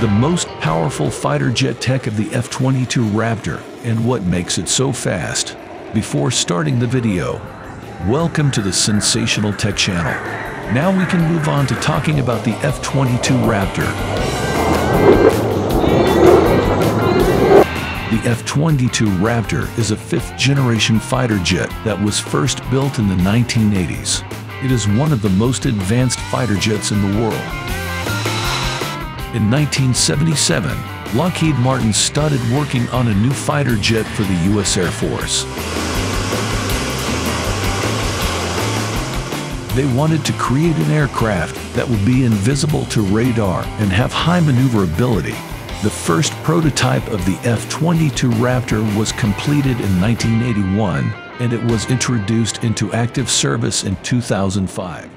the most powerful fighter jet tech of the F-22 Raptor and what makes it so fast. Before starting the video, welcome to the Sensational Tech channel. Now we can move on to talking about the F-22 Raptor. The F-22 Raptor is a fifth-generation fighter jet that was first built in the 1980s. It is one of the most advanced fighter jets in the world. In 1977, Lockheed Martin started working on a new fighter jet for the U.S. Air Force. They wanted to create an aircraft that would be invisible to radar and have high maneuverability. The first prototype of the F-22 Raptor was completed in 1981 and it was introduced into active service in 2005.